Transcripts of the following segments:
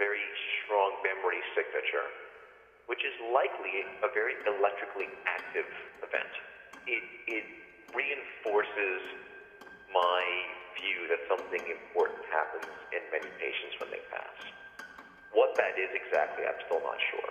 very strong memory signature, which is likely a very electrically active event. It, it reinforces my view that something important happens in many patients when they pass. What that is exactly, I'm still not sure.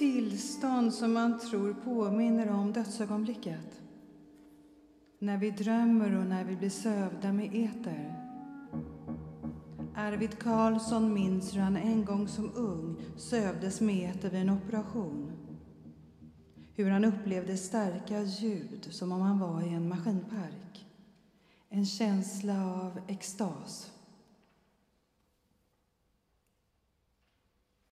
Tillstånd som man tror påminner om dödsögonblicket. När vi drömmer och när vi blir sövda med eter. Arvid Carlsson minns hur han en gång som ung sövdes med eter vid en operation. Hur han upplevde starka ljud som om han var i en maskinpark. En känsla av extas.